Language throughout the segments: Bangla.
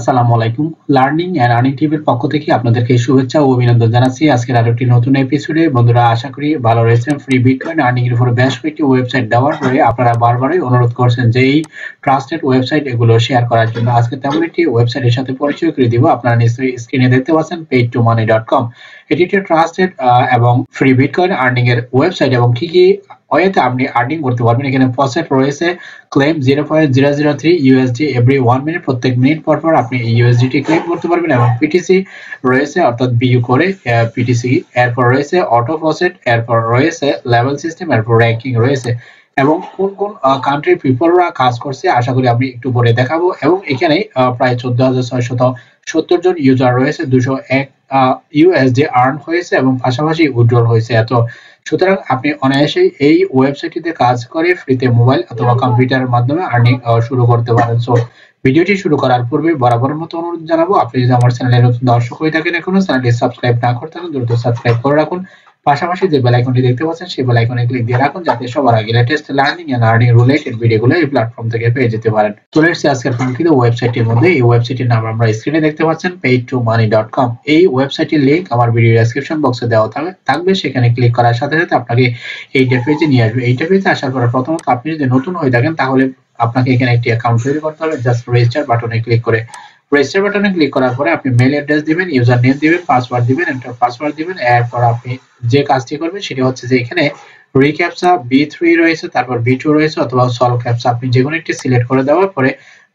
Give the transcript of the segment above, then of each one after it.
আসসালামু আলাইকুম। লার্নিং আর্নিং টিভির পক্ষ থেকে আপনাদেরকে শুভেচ্ছা ও অভিনন্দন জানাচ্ছি। আজকের আরও একটি নতুন এপিসোডে বন্ধুরা, আশা করি ভালো রয়েছেন। ফ্রি বিটকয়েন আর্নিং এর বেশ কয়েকটি ওয়েবসাইট দেওয়ার পরে আপনারা বারবারই অনুরোধ করছেন যে এই ট্রাস্টেড ওয়েবসাইট এগুলো শেয়ার করার জন্য। আজকে তেমন একটি ওয়েবসাইটের সাথে পরিচয় করে দিব। আপনারা নিশ্চয়ই স্ক্রিনে দেখতে পাচ্ছেন paid to money dot com এটি একটি ট্রাস্টেড এবং ফ্রি বিটকয়েন আর্নিং এর ওয়েবসাইট এবং কি কি ওয়েতে আপনি আর্নিং করতে পারবেন। এখানে প্রসেট রয়েছে claim zero point zero zero three USD every one minute প্রত্যেক মিনিট পর পর আপনি ইউএসডিটি ক্লেম করতে পারবেন এবং পিটিসি রয়েছে, অর্থাৎ বিইউ করে পিটিসি এরপর রয়েছে অটো প্রসেট এরপর রয়েছে লেভেল সিস্টেম এরপর র্যাঙ্কিং রয়েছে। এবং কোন কোন কান্ট্রির পিপলরা কাজ করছে, আশা করি আমি একটু পরে দেখাবো। এবং এখানে প্রায় চোদ্দ হাজার ছয়শত সত্তর জন ইউজার রয়েছে, দুশো এক ইউএসডি আর্ন হয়েছে এবং পাশাপাশি উইড্রল হয়েছে এত। সুতরাং আপনি অনায়াসেই এই ওয়েবসাইটটিতে কাজ করে ফ্রিতে মোবাইল অথবা কম্পিউটারের মাধ্যমে আর্নিং শুরু করতে পারেন। সো ভিডিওটি শুরু করার পূর্বে বরাবর মতো অনুরোধ জানাব, আপনি যদি আমার চ্যানেলে নতুন দর্শক হয়ে থাকেন এখনও চ্যানেলটি সাবস্ক্রাইব না করতে দ্রুত সাবস্ক্রাইব করে রাখুন। পাশাপাশি যে বেল আইকনটি দেখতে পাচ্ছেন, সেই বেল আইকনে ক্লিক দিয়ে রাখুন যাতে সবার আগে latest learning and earning related ভিডিওগুলো এই প্ল্যাটফর্ম থেকে পেয়ে যেতে পারেন। চলে এসেছি আজকের কাঙ্ক্ষিত ওয়েবসাইটের মধ্যে, এই ওয়েবসাইটের নাম আমরা স্ক্রিনে দেখতে পাচ্ছেন paid to money dot com এই ওয়েবসাইটের লিংক আমার ভিডিও ডেসক্রিপশন বক্সে দেওয়া থাকবে থাকবে, সেখানে ক্লিক করার সাথে সাথে আপনাকে এই পেজে নিয়ে আসবে। এই পেজে আসার পর প্রথমত আপনি যদি নতুন হয়ে থাকেন, তাহলে আপনাকে এখানে একটি অ্যাকাউন্ট তৈরি করতে হবে জাস্ট রেজিস্টার বাটনে ক্লিক করে রেজিস্টার বাটনে ক্লিক করার পরে আপনি মেইল অ্যাড্রেস দিবেন ইউজার নেম দিবেন পাসওয়ার্ড দিবেন এন্টার পাসওয়ার্ড দিবেন এরপর আপনি যে কাজটি করবেন সেটি হচ্ছে যে এখানে রিক্যাপসা বি থ্রি রয়েছে, তারপর বি টু রয়েছে, অথবা সলভ ক্যাপসা আপনি যে কোনো একটি সিলেক্ট করে দেওয়ার পরে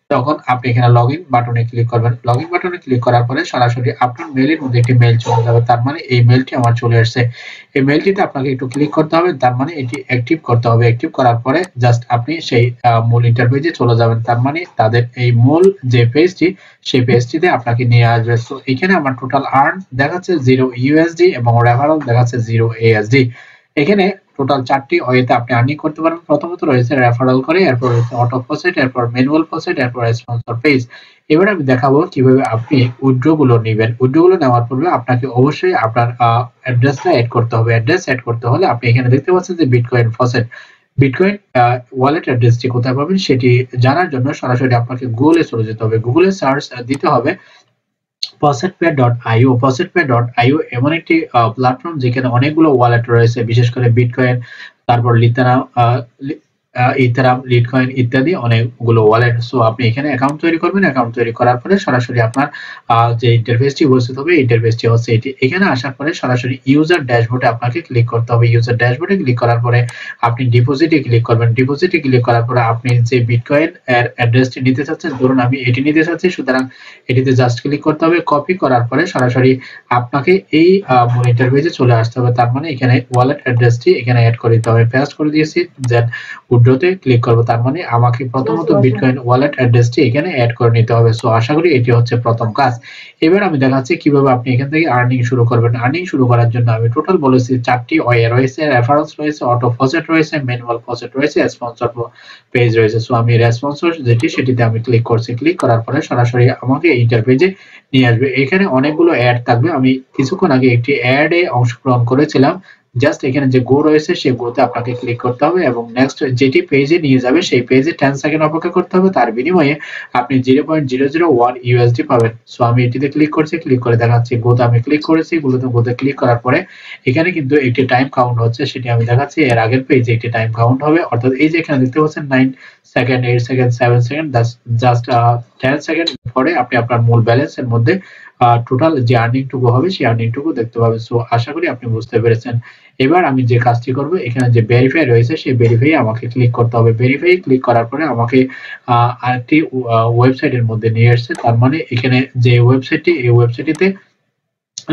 তখন আপনি এখানে লগ ইন বাটনে ক্লিক করবেন। লগ ইন বাটনে ক্লিক করার পরে সরাসরি আপনার মেলের মধ্যে একটি মেল চলে যাবে। তার মানে এই মেলটি আমার চলে আসছে এই মেলটিতে আপনাকে একটু ক্লিক করতে হবে। তার মানে এটি অ্যাক্টিভ করতে হবে। অ্যাক্টিভ করার পরে জাস্ট আপনি সেই মূল ইন্টারভিউতে চলে যাবেন। তার মানে তাদের এই মূল যে পেজটি সেই পেজটিতে আপনাকে নিয়ে আসবে। তো এখানে আমার টোটাল আর্ন দেখাচ্ছে জিরো ইউএসডি এবং রেফারেল দেখাচ্ছে জিরো এএসডি এখানে টোটাল চারটি ওয়েতে আপনি আর্নিং করতে পারেন। প্রথমত রয়েছে রেফারেল করে, এরপর রয়েছে অটো প্রসেট এরপর ম্যানুয়াল প্রসেট এরপর স্পন্সর পেজ এবার আমি দেখাবো কীভাবে আপনি উইড্রো গুলো নেবেন। উইড্রো গুলো নেওয়ার পূর্বে আপনাকে অবশ্যই আপনার অ্যাড্রেসটা অ্যাড করতে হবে। অ্যাড্রেস অ্যাড করতে হলে আপনি এখানে দেখতে পাচ্ছেন যে বিটকয়েন ফসেট বিটকয়েন ওয়ালেট অ্যাড্রেসটি কোথায় পাবেন সেটি জানার জন্য সরাসরি আপনাকে গুগলে চলে যেতে হবে। গুগলে সার্চ দিতে হবে। পসেটপে.io পসেটপে.io এমন একটি প্ল্যাটফর্ম যেখানে অনেকগুলো ওয়ালেট রয়েছে বিশেষ করে বিটকয়েন তারপর লিথানা ইথারাম লিটকয়েন ইত্যাদি অনেকগুলো ওয়ালেট সো আপনি এখানে অ্যাকাউন্ট তৈরি করবেন। অ্যাকাউন্ট তৈরি করার পরে সরাসরি আপনার যে ইন্টারফেসটি উপস্থিত হবে ইন্টারফেসটি হচ্ছে এটি। এখানে আসার পরে সরাসরি ইউজার ড্যাশবোর্ডে আপনাকে ক্লিক করতে হবে। ইউজার ড্যাশবোর্ডে ক্লিক করার পরে আপনি ডিপোজিটে ক্লিক করবেন। ডিপোজিটে ক্লিক করার পরে আপনি যে বিটকয়েন এর অ্যাড্রেসটি নিতে চাচ্ছেন, ধরুন আমি এটি নিতে চাচ্ছি, সুতরাং এটিতে জাস্ট ক্লিক করতে হবে। কপি করার পরে সরাসরি আপনাকে এই ইন্টারফেসে চলে আসতে হবে। তার মানে এখানে ওয়ালেট অ্যাড্রেসটি এখানে অ্যাড করে দিতে হবে। পেস্ট করে দিয়েছি দেন উইড্রোতে ক্লিক করব তার মানে আমাকে প্রথমত বিটকয়েন ওয়ালেট অ্যাড্রেসটি এখানে অ্যাড করে নিতে হবে। সো আশা করি এটি হচ্ছে প্রথম কাজ। এবার আমি দেখাচ্ছি কীভাবে আপনি এখান থেকে আর্নিং শুরু করবেন। আর্নিং শুরু করার জন্য আমি টোটাল বলেছি চারটি ওয়ে রয়েছে রেফারেন্স রয়েছে অটো ফসেট রয়েছে ম্যানুয়াল ফসেট রয়েছে স্পন্সর পেজ রয়েছে। সো আমি রেসপন্সর যেটি সেটিতে আমি ক্লিক করছি। ক্লিক করার পরে সরাসরি আমাকে ইন্টার পেজে নিয়ে আসবে। এখানে অনেকগুলো অ্যাড থাকবে। আমি কিছুক্ষণ আগে একটি অ্যাডে অংশগ্রহণ করেছিলাম। জাস্ট এখানে যে গো রয়েছে, সেই গোতে আপনাকে ক্লিক করতে হবে এবং নেক্সট যেটি পেজে নিয়ে যাবে, সেই পেজে টেন সেকেন্ড অপেক্ষা করতে হবে। তার বিনিময়ে আপনি zero point zero zero one USD পাবেন। সো আমি এটিতে ক্লিক করছি ক্লিক করে দেখাচ্ছি। গোতে আমি ক্লিক করেছি গুলোতে গোতে ক্লিক করার পরে এখানে কিন্তু একটি টাইম কাউন্ট হচ্ছে, সেটি আমি দেখাচ্ছি। এর আগের পেজে একটি টাইম কাউন্ট হবে। অর্থাৎ এই যে এখানে দেখতে পাচ্ছেন nine second eight second seven second just ten second পরে আপনি আপনার মূল ব্যালেন্সের মধ্যে টোটাল যে আর্নিংটুকু হবে, সেই আর্নিংটুকু দেখতে পাবে। সো আশা করি আপনি বুঝতে পেরেছেন। এবার আমি যে কাজটি করব, এখানে যে ভেরিফাই রয়েছে, সেই ভেরিফাই আমাকে ক্লিক করতে হবে। ভেরিফাই ক্লিক করার পরে আমাকে আরেকটি ওয়েবসাইটের মধ্যে নিয়ে আসছে তার মানে এখানে যে ওয়েবসাইটটি এই ওয়েবসাইটটিতে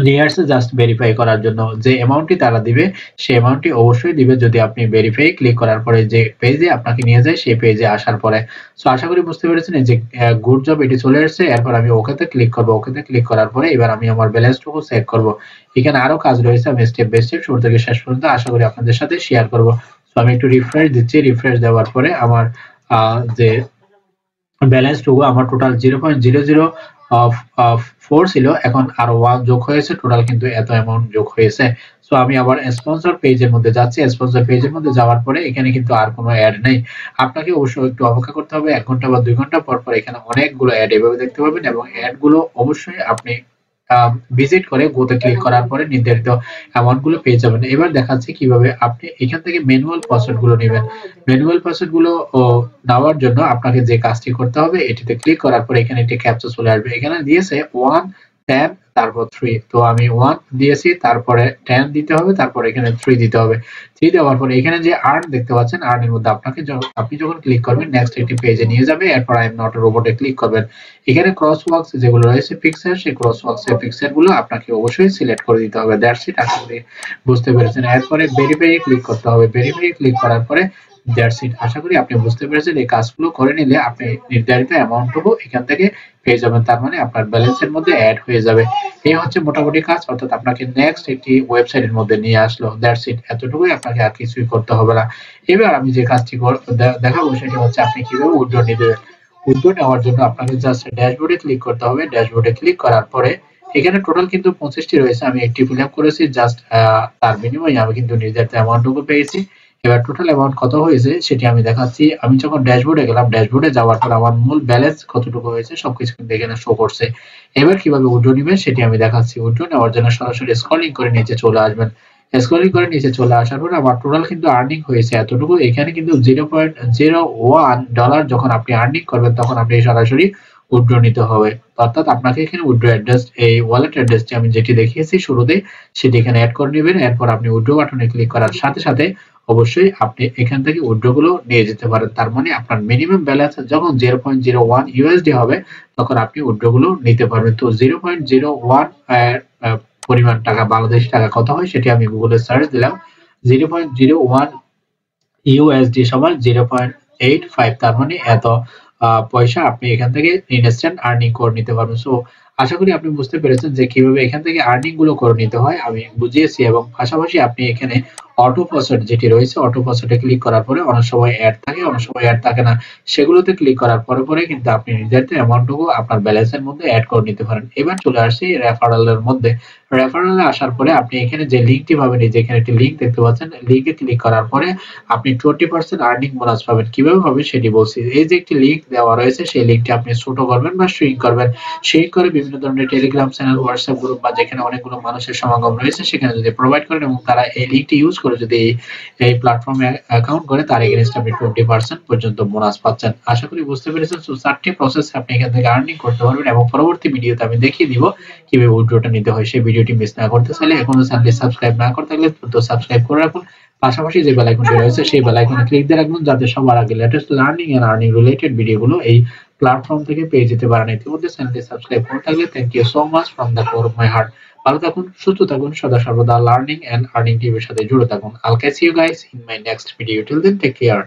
নিয়ে আসছে জাস্ট ভেরিফাই করার জন্য যে অ্যামাউন্টটি তারা দিবে, সেই অ্যামাউন্টটি অবশ্যই দিবে যদি আপনি ভেরিফাই ক্লিক করার পরে যে পেজে আপনাকে নিয়ে যায়, সেই পেজে আসার পরে। সো আশা করি বুঝতে পেরেছেন যে গুড জব এটি চলে আসছে এরপর আমি ওকেতে ক্লিক করব। ওকেতে ক্লিক করার পরে এবার আমি আমার ব্যালেন্সটুকু চেক করব। এখানে আরও কাজ রয়েছে, আমি স্টেপ বাই স্টেপ শুরু থেকে শেষ পর্যন্ত আশা করি আপনাদের সাথে শেয়ার করব। সো আমি একটু রিফ্রেশ দিচ্ছি। রিফ্রেশ দেওয়ার পরে আমার যে ব্যালেন্সটুকু আমার total zero point zero zero four ছিল, এখন আর ওয়ান যোগ হয়েছে টোটাল কিন্তু এত অ্যামাউন্ট যোগ হয়েছে। সো আমি আবার স্পন্সর পেজের মধ্যে যাচ্ছি স্পন্সর পেজের মধ্যে যাওয়ার পরে এখানে কিন্তু আর কোনো অ্যাড নেই। আপনাকে অবশ্যই একটু অপেক্ষা করতে হবে, এক ঘণ্টা বা দুই ঘণ্টা পর পর এখানে অনেকগুলো অ্যাড এভাবে দেখতে পাবেন এবং অ্যাডগুলো অবশ্যই আপনি ভিজিট করে গোতে ক্লিক করার পরে নির্ধারিত অ্যামাউন্টগুলো পেয়ে যাবেন। এবার দেখাচ্ছি কীভাবে আপনি এখান থেকে ম্যানুয়াল পাসওয়ার্ডগুলো নেবেন। ম্যানুয়াল পাসওয়ার্ডগুলো নেওয়ার জন্য আপনাকে যে কাজটি করতে হবে, এটিতে ক্লিক করার পরে এখানে একটি ক্যাপচা চলে আসবে। এখানে দিয়েছে ওয়ান টেন তারপর থ্রি তো আমি ওয়ান দিয়েছি, তারপরে টেন দিতে হবে, তারপর এখানে থ্রি দিতে হবে। থ্রি দেওয়ার পরে এখানে যে আর্ন দেখতে পাচ্ছেন আর্নের মধ্যে আপনাকে আপনি যখন ক্লিক করবেন নেক্সট একটি পেজে নিয়ে যাবে, এরপর আই এম নট রোবটে ক্লিক করবেন। এখানে ক্রস ওয়ার্কস যেগুলো রয়েছে পিকচার সেই ক্রস ওয়ার্কস এর পিকচারগুলো আপনাকে অবশ্যই সিলেক্ট করে দিতে হবে। দ্যাটস ইট করি বুঝতে পেরেছেন। এরপরে ভেরিফাই ক্লিক করতে হবে। ভেরিফাই ক্লিক করার পরে দ্যাটস ইট আশা করি আপনি বুঝতে পেরেছেন এই কাজগুলো করে নিলে আপনি নির্ধারিত অ্যামাউন্টটুকু এখান থেকে পেয়ে যাবেন। তার মানে আপনার ব্যালেন্সের মধ্যে অ্যাড হয়ে যাবে। এই হচ্ছে মোটামুটি কাজ, অর্থাৎ আপনাকে নেক্সট একটি ওয়েবসাইটের মধ্যে নিয়ে আসলো। দ্যাটস ইট এতটুকুই আপনাকে আর কিছুই করতে হবে না। এবার আমি যে কাজটি দেখাবো সেটি হচ্ছে আপনি কীভাবে উইথড্র নিতে উইথড্র নেওয়ার জন্য আপনাকে জাস্ট ড্যাশবোর্ডে ক্লিক করতে হবে। ড্যাশবোর্ডে ক্লিক করার পরে এখানে টোটাল কিন্তু পঁচিশটি রয়েছে। আমি একটি ফিল করেছি। জাস্ট তার বিনিময়ে আমি কিন্তু নির্ধারিত অ্যামাউন্টটুকু পেয়েছি। এবার টোটাল অ্যামাউন্ট কত হয়েছে সেটি আমি দেখাচ্ছি। আমি যখন ড্যাশবোর্ডে গেলাম ড্যাশবোর্ডে যাওয়ার পর আমার মূল ব্যালেন্স কতটুকু হয়েছে সবকিছু কিন্তু এখানে শো করছে। এবার কীভাবে উইড্রো নেবেন সেটি আমি দেখাচ্ছি। উইড্রো নেওয়ার জন্য সরাসরি স্ক্রলিং করে নিচে চলে আসবেন। স্ক্রলিং করে নিচে চলে আসার পর আমার টোটাল কিন্তু আর্নিং হয়েছে এতটুকু। এখানে কিন্তু zero point zero one dollar যখন আপনি আর্নিং করবেন তখন আপনি সরাসরি উইড্রো নিতে হবে। অর্থাৎ আপনাকে এখানে উইড্রো অ্যাড্রেস এই ওয়ালেট অ্যাড্রেসটি আমি যেটি দেখিয়েছি শুরুতে সেটি এখানে অ্যাড করে নেবেন। এরপর আপনি উইড্রো বাটনে ক্লিক করার সাথে সাথে অবশ্যই আপনি এখান থেকে উইড্রোগুলো নিয়ে যেতে পারেন। তার মানে আপনার মিনিমাম ব্যালেন্স যখন zero point zero one USD হবে, তখন আপনি উইড্রোগুলো নিতে পারবেন। তো জিরো পয়েন্ট জিরো ওয়ান পরিমাণ টাকা, বাংলাদেশি টাকা কত হয় সেটি আমি গুগলে সার্চ দিলাম। Zero point zero one USD সমান জিরো পয়েন্ট এইট ফাইভ তার মানে এত পয়সা আপনি এখান থেকে ইনস্ট্যান্ট আর্নিং করে নিতে পারবেন। সো আশা করি আপনি বুঝতে পেরেছেন যে কীভাবে এখান থেকে আর্নিংগুলো করে নিতে হয়। আমি বুঝিয়েছি এবং পাশাপাশি আপনি এখানে অটো পাসওয়ার্ড যেটি রয়েছে অটো পাসওয়ার্ডে ক্লিক করার পরে অনেক সময় অ্যাড থাকে, অনেক সময় অ্যাড থাকে না। সেগুলোতে ক্লিক করার পরে পরে কিন্তু আপনি নির্ধারিত অ্যামাউন্টটুকু আপনার ব্যালেন্সের মধ্যে অ্যাড করে নিতে পারেন। এবার চলে আসছি রেফারেলের মধ্যে। রেফারেলে আসার পরে আপনি এখানে যে লিঙ্কটি পাবেন, এই যে এখানে একটি লিঙ্ক দেখতে পাচ্ছেন লিঙ্কে ক্লিক করার পরে আপনি টোয়েন্টি পার্সেন্ট আর্নিং বোনাস পাবেন। কীভাবে হবে সেটি বলছি। এই যে একটি লিঙ্ক দেওয়া রয়েছে, সেই লিঙ্কটি আপনি ছোট করবেন বা সুইং করবেন। সুইং করে বিভিন্ন ধরনের টেলিগ্রাম চ্যানেল হোয়াটসঅ্যাপ গ্রুপ বা যেখানে অনেকগুলো মানুষের সমাগম রয়েছে, সেখানে যদি প্রোভাইড করেন এবং তারা এই লিঙ্কটি ইউজ করে যদি এই প্ল্যাটফর্মে অ্যাকাউন্ট করে, তার এগেনস্ট আপনি টোয়েন্টি পার্সেন্ট পর্যন্ত বোনাস পাচ্ছেন। আশা করি বুঝতে পেরেছেন। সো চারটি প্রসেস আপনি এখান থেকে আর্নিং করতে পারবেন এবং পরবর্তী ভিডিওতে আমি দেখিয়ে দিব কীভাবে উইড্রোটা নিতে হয়। সেই ভিডিওটি মিস না করতে চাইলে এখনও চ্যানেলটি সাবস্ক্রাইব না করতে থাকলে তো সাবস্ক্রাইব করে রাখুন। পাশাপাশি যে বেল আইকনটি রয়েছে, সেই বেল আইকনে ক্লিক দিয়ে রাখুন যাতে সবার আগে latest learning and earning related ভিডিওগুলো এই প্ল্যাটফর্ম থেকে পেয়ে যেতে পারেন। ইতিমধ্যে চ্যানেলটি সাবস্ক্রাইব করে থাকলে thank you so much from the core of my heart ভালো থাকুন, সুস্থ থাকুন, সদা সর্বদা লার্নিং এন্ড আর্নিং টিভির সাথে জুড়ে থাকুন। I'll catch you guys in my next video till then take care